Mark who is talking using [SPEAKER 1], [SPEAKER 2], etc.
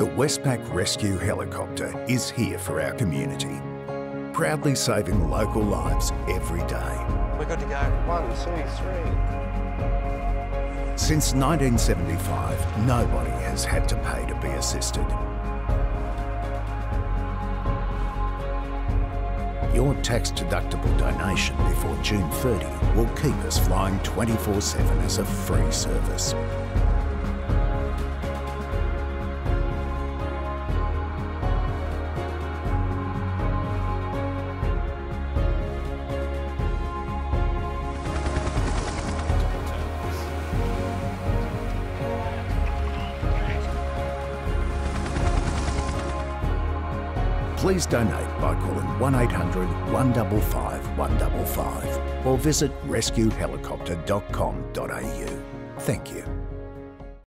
[SPEAKER 1] The Westpac Rescue Helicopter is here for our community, proudly saving local lives every day.
[SPEAKER 2] We're good to go. One, two, three.
[SPEAKER 1] Since 1975, nobody has had to pay to be assisted. Your tax-deductible donation before June 30 will keep us flying 24-7 as a free service. Please donate by calling 1800 155 155 or visit rescuehelicopter.com.au. Thank you.